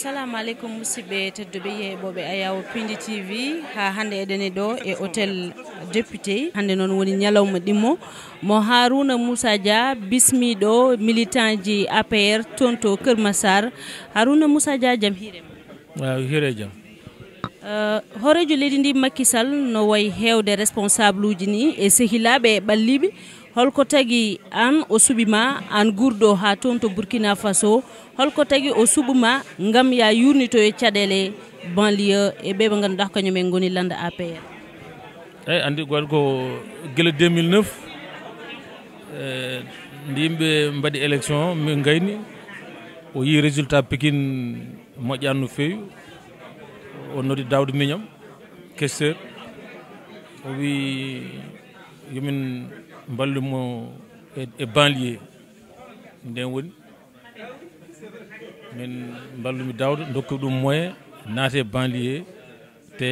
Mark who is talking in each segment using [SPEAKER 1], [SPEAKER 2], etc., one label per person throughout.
[SPEAKER 1] assalamu aleykum musidɓe tedduɓe yeeɓoɓe ayawo pindi tv ha hande eɗeni ɗo e hôtel député hande noon woni ñalawma ɗimmo. Mo haruna moussa dia bismiɗo militant ji apr toon to keur massar. Haruna moussa dia jaam hiirema
[SPEAKER 2] waw hiire jaam
[SPEAKER 1] Uh, horejo leydi ndi makkisal no wayi hewde responsable uji ni e sehilaɓe e ɓalliɓe. Holko tagi an o suɓima an gurɗo ha toon to Burkina Faso. Holko tagi o suuɓuma gam ya yurnitoye caɗele banlieue e ɓe ɓe ganduɗa kañumen goni landa APR
[SPEAKER 2] eyyi andi goto ko guila 2009 e nde yimɓe mbaɗi élection min gayni o yi résultat pikine moƴƴani no fewi o noddi dawde miñam questeur. O wi yomin ballumo e, e banlier nden woni. Min ballumi dawde dokku ɗum moyen naate banlier te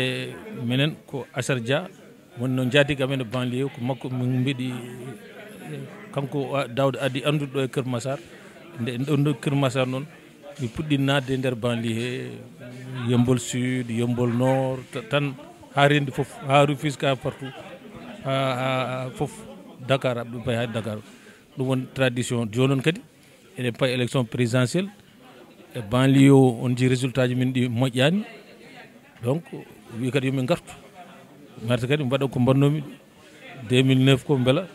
[SPEAKER 2] minen ko asar dia woni noon jaadiga amen e banlier ko makko min mbiɗi kanko dawde addi andude ɗo e keur masar nde ɗo keur masar noon mi puɗɗi nadde e nder banlier he yembol sud yembol nord tan ha rendi foof ha rufiska partout ha fof dakar aɓe payi haade dakar. Ɗum woni tradition joni noon kadi eɗen payi élection présidentielle. E banlie o on ji résultat ji min ɗi moƴƴani donc wi kadi yomin gartu marta kadi mbaɗa ko mbannomi. 2009 ko beela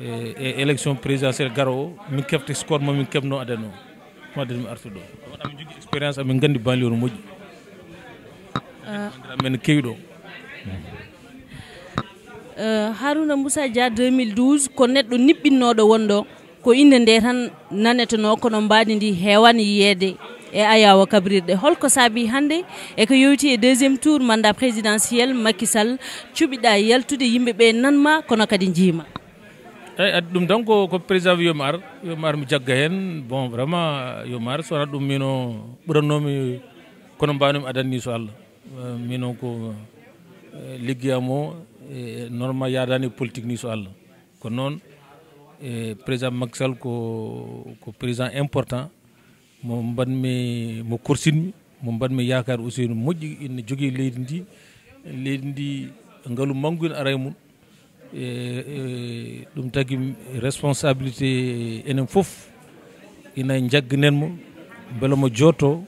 [SPEAKER 2] e, e élection présidentielle garo o min kefte score momin kebno adano ɗum addani mi artuɗo wona min jogui expérience amin gandi banlie no moƴƴi. Ah. Men kewiɗo
[SPEAKER 1] Eh, haruna moussa dia 2012 ko neɗɗo niɓɓinnoɗo wonɗo ko inde nde tan naneteno kono mbadi ndi hewani yiyede e ayawa kabrirɗe. Holko saabi hannde eko yewti e, e deuxiéme tour mandat présidentiel makisal cuɓiɗa yaltude yimɓeɓe nanma kono kadi jiima
[SPEAKER 2] eyyi addi ɗum tan ko président wi yomi ar yomi ar mi jagga hen bon vraiment yomi ar sowona ɗum mino ɓurannomi kono mbanimi adanni so allah. Mino ko Eh, liggeyam o eh, normal yadani e politique ni so allah. Ko noon e président makisal ko ko président important mo mbanmi mo korsinmi mo mbanmi yakar aussi no moƴƴi ene jogui leydi ndi. Leydi ndi ngaalu manggu ene ara e mum e ɗum tagui responsabilité enen foof ina jagganenmo beele mo jotto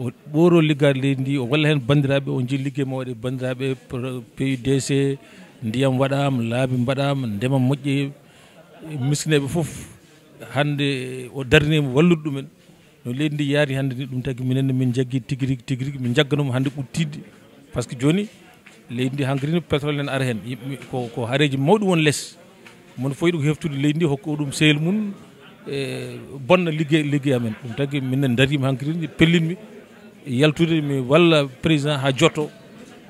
[SPEAKER 2] o ɓooro liggade leydi o walla hen bandiraɓe o jii ligguey mo waɗe bandiraɓe PUDC ndiyam waɗama laabi mbaɗama ndema moƴƴe miskineɓe foof hande o darnima wallude ɗumen no leydi ndi yaari hande ni ɗum tagui minenne min jaggui tigui rigui tigui rigui min jagganoma hande ɓuttidde par ce que joni leydi ndi hankkadi ni pétrole nene ara hen yimɓe ko ko haareji mawɗi won less mono foyɗi ko heftude leydi ndi hokko ɗum sehil mum e bonna ligguey ligguey amen ɗum tagui minen darima hankkadi ni pellinmi yaltude mi walla président ha jotto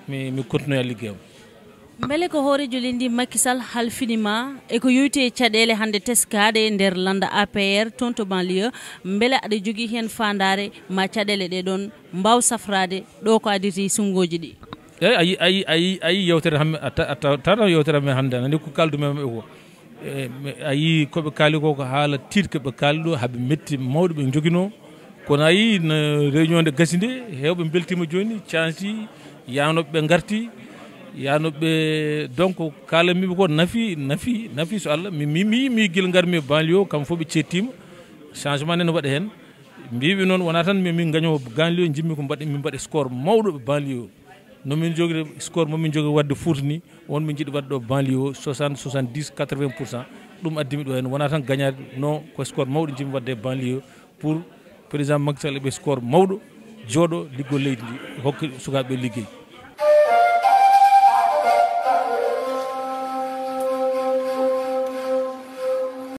[SPEAKER 2] mi mi continue ligguey am
[SPEAKER 1] beele ko hoorejo lendi makisal halfinima eko yowiti e caɗele hannde teskade e nder landa apr toon to banlieu beele aɗa jogui hen fandare ma caɗele ɗe ɗon mbaw safrade ɗo ko aditi sungoji ɗi.
[SPEAKER 2] Eyyi ayi ayi ayi ayi yewtere hamme tata yewtere amen hannde anani ko kaldumen eh, ɓe ko ayi koɓe kaali ko ko haala tiiɗ koɓe kaali ɗo haaɓe metti mawɗo ɓe joguino kono a yii no réunion nde gasi nde hewɓe beltima joni cansi yanoɓe ɓe garti yanoɓe donc kalanmiɓe ko nafi nafi nafi so allah mi mimi mi guila garmi banlio kam foof ɓe cettima changement nene waɗa hen. Mbiɓe noon wona tan min gañowo banlio jimmi ko mbaɗe min mbaɗe score mawɗo ɓe banlio nomin jogui score momin jogui wadde Fouta ni on min jiiɗi wadde ɗo banlieue 60 70 80 pour cent. Ɗum addimi ɗo hen. Wona tan gañade non ko score mawɗo jimmi wadde banlieue pour président Macky Sall ɓe score mawɗo jooɗo liggo leydi ndi hokki sukaɓeɓe ligguey